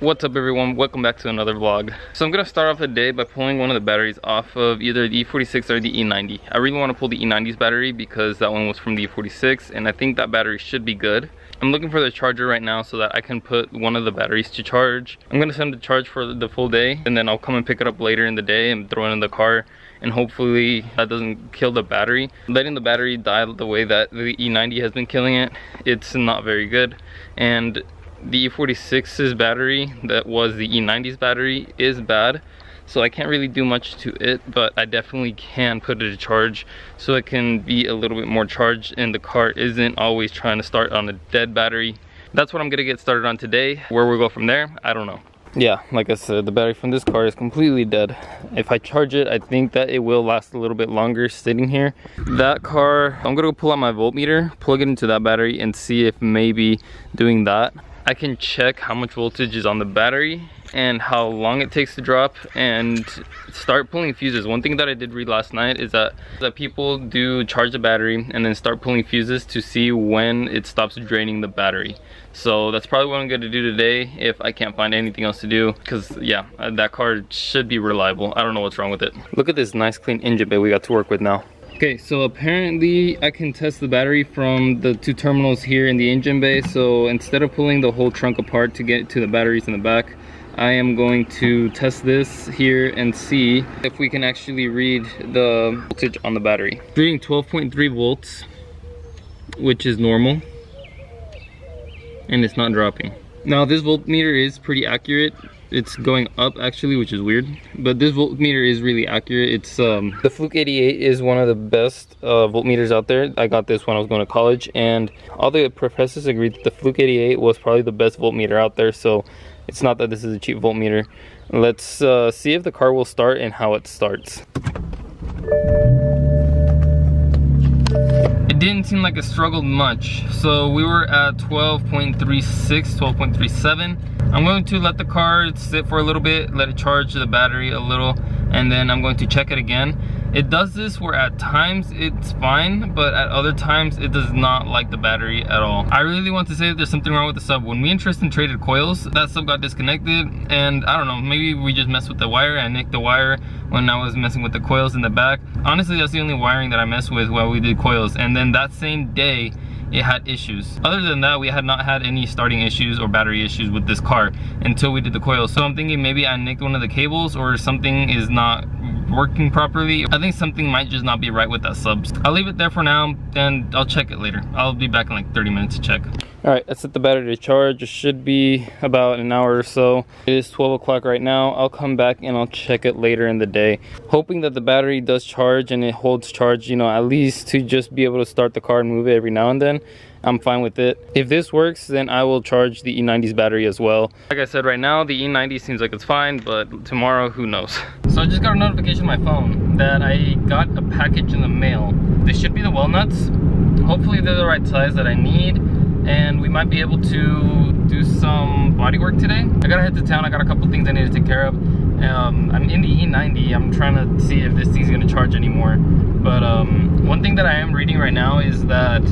What's up everyone, welcome back to another vlog. So I'm gonna start off the day by pulling one of the batteries off of either the E46 or the E90. I really wanna pull the E90's battery because that one was from the E46 and I think that battery should be good. I'm looking for the charger right now so that I can put one of the batteries to charge. I'm gonna send the charge for the full day and then I'll come and pick it up later in the day and throw it in the car and hopefully that doesn't kill the battery. Letting the battery die the way that the E90 has been killing it, it's not very good. And the E46's battery that was the E90's battery is bad so I can't really do much to it but I definitely can put it to charge so it can be a little bit more charged and the car isn't always trying to start on a dead battery. That's what I'm gonna get started on today. Where we'll go from there I don't know. Yeah like I said the battery from this car is completely dead. If I charge it I think that it will last a little bit longer sitting here. That car I'm gonna go pull out my voltmeter plug it into that battery and see if maybe doing that I can check how much voltage is on the battery and how long it takes to drop and start pulling fuses. One thing that I did read last night is that, that people do charge the battery and then start pulling fuses to see when it stops draining the battery. So that's probably what I'm gonna do today if I can't find anything else to do because yeah, that car should be reliable. I don't know what's wrong with it. Look at this nice clean engine bay we got to work with now. Okay, so apparently I can test the battery from the two terminals here in the engine bay. So instead of pulling the whole trunk apart to get to the batteries in the back, I am going to test this here and see if we can actually read the voltage on the battery. Reading 12.3 volts, which is normal, and it's not dropping. Now this voltmeter is pretty accurate it's going up actually which is weird. But this voltmeter is really accurate. It's um the fluke 88 is one of the best uh, voltmeters out there. I got this when i was going to college and all the professors agreed that the fluke 88 was probably the best voltmeter out there so it's not that this is a cheap voltmeter. Let's uh, see if the car will start and how it starts didn't seem like it struggled much so we were at 12.36 12.37 I'm going to let the car sit for a little bit, let it charge the battery a little, and then I'm going to check it again. It does this where at times it's fine, but at other times it does not like the battery at all. I really want to say that there's something wrong with the sub. When me and Tristan traded coils, that sub got disconnected, and I don't know, maybe we just messed with the wire. I nicked the wire when I was messing with the coils in the back. Honestly, that's the only wiring that I messed with while we did coils. And then that same day, it had issues. Other than that, we had not had any starting issues or battery issues with this car until we did the coil. So I'm thinking maybe I nicked one of the cables or something is not working properly. I think something might just not be right with that sub. I'll leave it there for now and I'll check it later. I'll be back in like 30 minutes to check. All right, let's set the battery to charge. It should be about an hour or so. It is 12 o'clock right now. I'll come back and I'll check it later in the day. Hoping that the battery does charge and it holds charge, you know, at least to just be able to start the car and move it every now and then. I'm fine with it. If this works, then I will charge the E90's battery as well. Like I said, right now, the E90 seems like it's fine, but tomorrow, who knows? So I just got a notification on my phone that I got a package in the mail. This should be the well nuts. Hopefully they're the right size that I need and we might be able to do some body work today. I gotta head to town, I got a couple things I need to take care of. Um, I'm in the E90, I'm trying to see if this thing's gonna charge anymore. But um, one thing that I am reading right now is that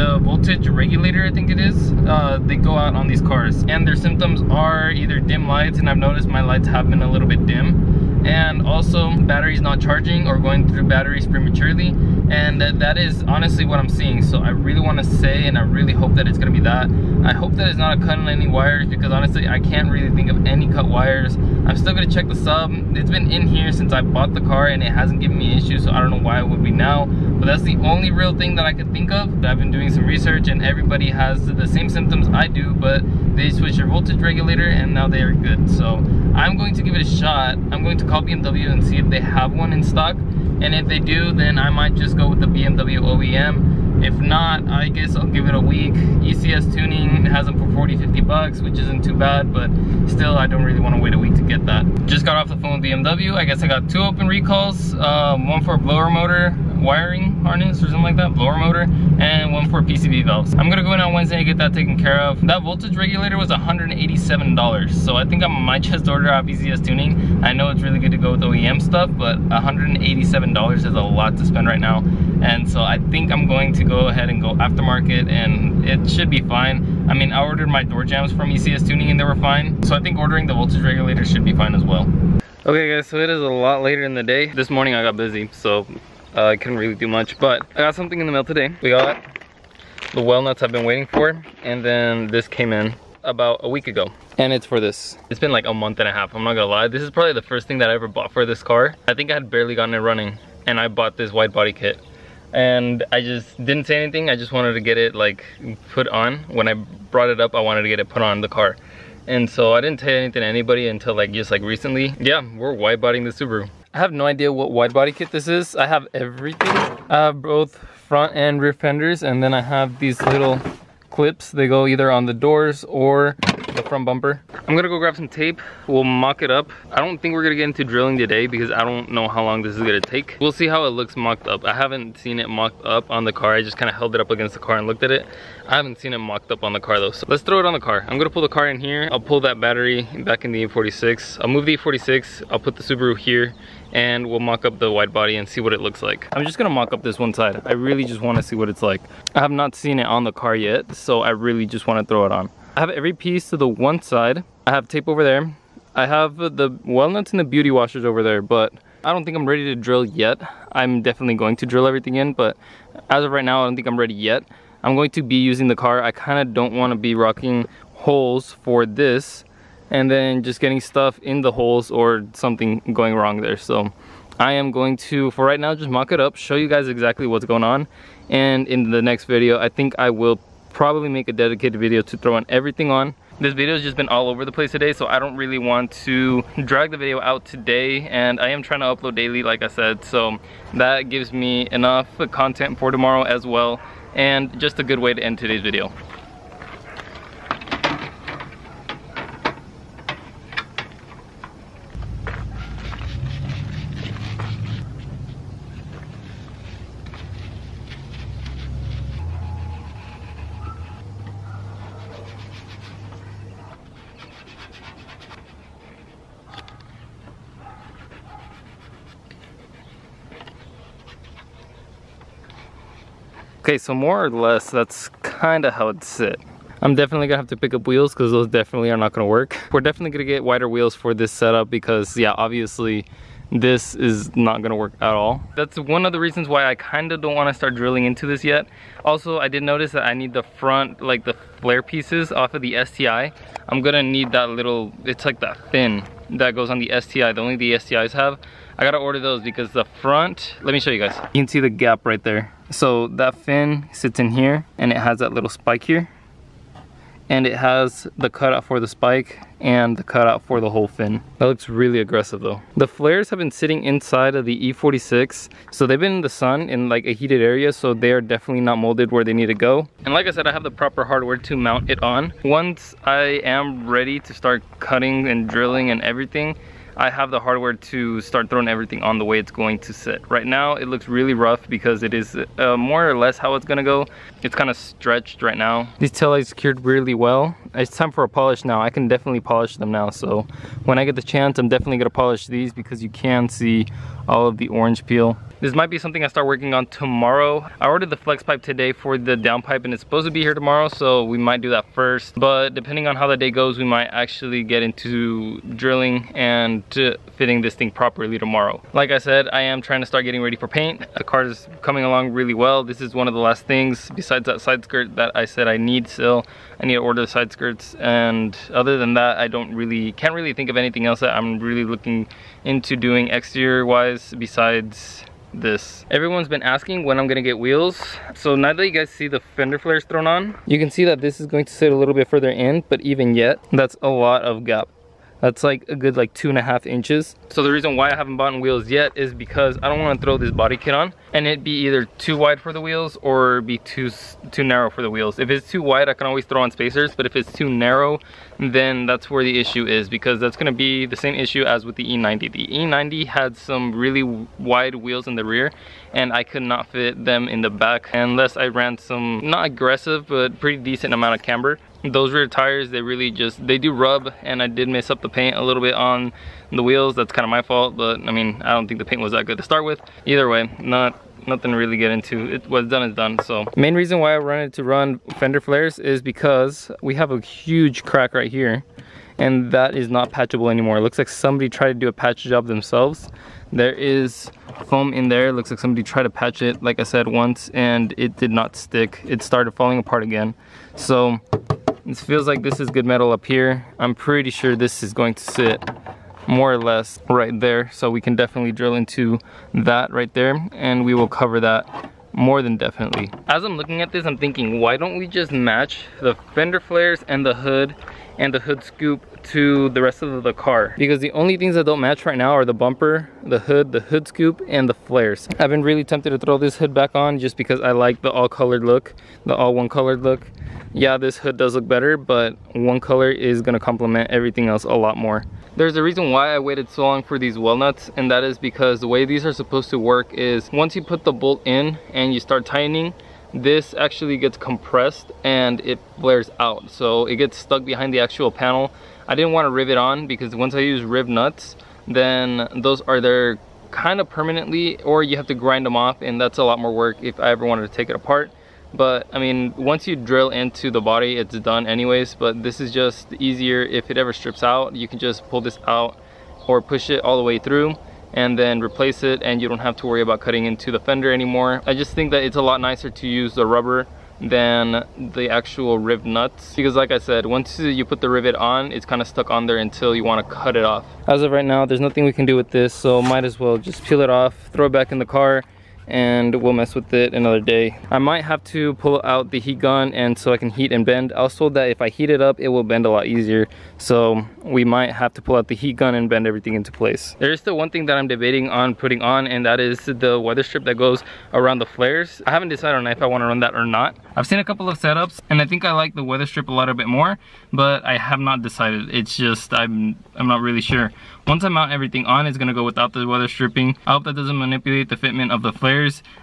the voltage regulator, I think it is, uh, they go out on these cars. And their symptoms are either dim lights, and I've noticed my lights have been a little bit dim. And also batteries not charging or going through batteries prematurely. And that is honestly what I'm seeing. So I really want to say and I really hope that it's gonna be that. I hope that it's not a cut on any wires because honestly I can't really think of any cut wires. I'm still gonna check the sub. It's been in here since I bought the car and it hasn't given me so I don't know why it would be now but that's the only real thing that I could think of. I've been doing some research and everybody has the same symptoms I do but they switch their voltage regulator and now they are good. So I'm going to give it a shot. I'm going to call BMW and see if they have one in stock. And if they do then I might just go with the BMW OEM if not I guess I'll give it a week. ECS tuning has them for 40 50 bucks which isn't too bad but still I don't really want to wait a week to get that. Just got off the phone with BMW I guess I got two open recalls um, one for a blower motor wiring harness or something like that, blower motor, and one for PCV valves. I'm gonna go in on Wednesday and get that taken care of. That voltage regulator was $187, so I think I might just order off ECS Tuning. I know it's really good to go with OEM stuff, but $187 is a lot to spend right now. And so I think I'm going to go ahead and go aftermarket and it should be fine. I mean, I ordered my door jams from ECS Tuning and they were fine. So I think ordering the voltage regulator should be fine as well. Okay guys, so it is a lot later in the day. This morning I got busy, so uh, I couldn't really do much, but I got something in the mail today. We got the well nuts I've been waiting for, and then this came in about a week ago. And it's for this. It's been like a month and a half, I'm not gonna lie. This is probably the first thing that I ever bought for this car. I think I had barely gotten it running, and I bought this wide body kit. And I just didn't say anything, I just wanted to get it like put on. When I brought it up, I wanted to get it put on the car and so I didn't tell anything to anybody until like just like recently. Yeah, we're wide bodying the Subaru. I have no idea what wide body kit this is. I have everything. I have both front and rear fenders and then I have these little clips. They go either on the doors or the front bumper. I'm gonna go grab some tape. We'll mock it up. I don't think we're gonna get into drilling today because I don't know how long this is gonna take. We'll see how it looks mocked up. I haven't seen it mocked up on the car. I just kind of held it up against the car and looked at it. I haven't seen it mocked up on the car though. So let's throw it on the car. I'm gonna pull the car in here. I'll pull that battery back in the E46. I'll move the E46. I'll put the Subaru here and we'll mock up the wide body and see what it looks like. I'm just gonna mock up this one side. I really just wanna see what it's like. I have not seen it on the car yet, so I really just wanna throw it on. I have every piece to the one side. I have tape over there. I have the well nuts and the beauty washers over there, but I don't think I'm ready to drill yet. I'm definitely going to drill everything in, but as of right now, I don't think I'm ready yet. I'm going to be using the car. I kind of don't want to be rocking holes for this and then just getting stuff in the holes or something going wrong there. So I am going to, for right now, just mock it up, show you guys exactly what's going on. And in the next video, I think I will probably make a dedicated video to throwing everything on. This video has just been all over the place today, so I don't really want to drag the video out today, and I am trying to upload daily, like I said, so that gives me enough content for tomorrow as well, and just a good way to end today's video. Okay, so more or less, that's kind of how it sit. I'm definitely gonna have to pick up wheels because those definitely are not gonna work. We're definitely gonna get wider wheels for this setup because yeah, obviously this is not gonna work at all. That's one of the reasons why I kind of don't want to start drilling into this yet. Also, I did notice that I need the front, like the flare pieces off of the STI. I'm gonna need that little, it's like that fin that goes on the STI, the only the STIs have. I gotta order those because the front, let me show you guys. You can see the gap right there. So that fin sits in here and it has that little spike here. And it has the cutout for the spike and the cutout for the whole fin. That looks really aggressive though. The flares have been sitting inside of the E46. So they've been in the sun in like a heated area. So they are definitely not molded where they need to go. And like I said, I have the proper hardware to mount it on. Once I am ready to start cutting and drilling and everything, I have the hardware to start throwing everything on the way it's going to sit. Right now it looks really rough because it is uh, more or less how it's gonna go. It's kind of stretched right now. These taillights secured really well. It's time for a polish now. I can definitely polish them now. So when I get the chance, I'm definitely gonna polish these because you can see all of the orange peel. This might be something I start working on tomorrow. I ordered the flex pipe today for the downpipe and it's supposed to be here tomorrow, so we might do that first. But depending on how the day goes, we might actually get into drilling and fitting this thing properly tomorrow. Like I said, I am trying to start getting ready for paint. The car is coming along really well. This is one of the last things besides that side skirt that I said I need still. I need to order the side skirts and other than that, I don't really, can't really think of anything else that I'm really looking into doing exterior wise besides this. Everyone's been asking when I'm gonna get wheels. So now that you guys see the fender flares thrown on, you can see that this is going to sit a little bit further in, but even yet, that's a lot of gap. That's like a good like two and a half inches. So the reason why I haven't bought wheels yet is because I don't want to throw this body kit on and it be either too wide for the wheels or be too too narrow for the wheels. If it's too wide, I can always throw on spacers, but if it's too narrow, then that's where the issue is because that's gonna be the same issue as with the E90. The E90 had some really wide wheels in the rear and I could not fit them in the back unless I ran some, not aggressive, but pretty decent amount of camber those rear tires they really just they do rub and I did mess up the paint a little bit on the wheels. That's kind of my fault but I mean I don't think the paint was that good to start with. Either way not nothing really get into. It what's done is done so. Main reason why I wanted to run fender flares is because we have a huge crack right here and that is not patchable anymore. It looks like somebody tried to do a patch job themselves. There is foam in there. It looks like somebody tried to patch it like I said once and it did not stick. It started falling apart again. So it feels like this is good metal up here. I'm pretty sure this is going to sit more or less right there. So we can definitely drill into that right there and we will cover that more than definitely. As I'm looking at this, I'm thinking, why don't we just match the fender flares and the hood and the hood scoop to the rest of the car? Because the only things that don't match right now are the bumper the hood the hood scoop and the flares. I've been really tempted to throw this hood back on just because i like the all colored look the all one colored look. Yeah this hood does look better but one color is going to complement everything else a lot more there's a reason why I waited so long for these well nuts and that is because the way these are supposed to work is once you put the bolt in and you start tightening this actually gets compressed and it flares out. So it gets stuck behind the actual panel. I didn't want to rivet on because once I use riv nuts then those are there kind of permanently or you have to grind them off and that's a lot more work if I ever wanted to take it apart but I mean once you drill into the body it's done anyways but this is just easier. If it ever strips out you can just pull this out or push it all the way through and then replace it and you don't have to worry about cutting into the fender anymore. I just think that it's a lot nicer to use the rubber than the actual riv nuts because like I said once you put the rivet on it's kind of stuck on there until you want to cut it off. As of right now there's nothing we can do with this so might as well just peel it off throw it back in the car and we'll mess with it another day. I might have to pull out the heat gun and so I can heat and bend. I was told that if I heat it up, it will bend a lot easier. So we might have to pull out the heat gun and bend everything into place. There is still one thing that I'm debating on putting on and that is the weather strip that goes around the flares. I haven't decided on if I want to run that or not. I've seen a couple of setups and I think I like the weather strip a little bit more, but I have not decided. It's just, I'm, I'm not really sure. Once I mount everything on, it's gonna go without the weather stripping. I hope that doesn't manipulate the fitment of the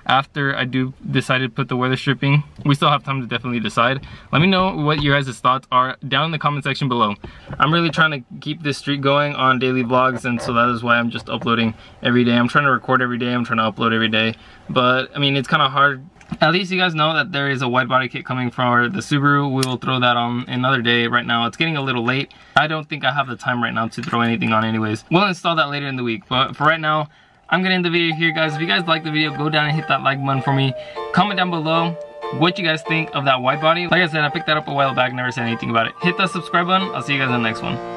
after I do decide to put the weather stripping. We still have time to definitely decide. Let me know what your guys' thoughts are down in the comment section below. I'm really trying to keep this streak going on daily vlogs and so that is why I'm just uploading every day. I'm trying to record every day, I'm trying to upload every day. But I mean, it's kind of hard at least you guys know that there is a wide body kit coming for the Subaru. We will throw that on another day. Right now, it's getting a little late. I don't think I have the time right now to throw anything on anyways. We'll install that later in the week. But for right now, I'm gonna end the video here, guys. If you guys like the video, go down and hit that like button for me. Comment down below what you guys think of that wide body. Like I said, I picked that up a while back, never said anything about it. Hit that subscribe button. I'll see you guys in the next one.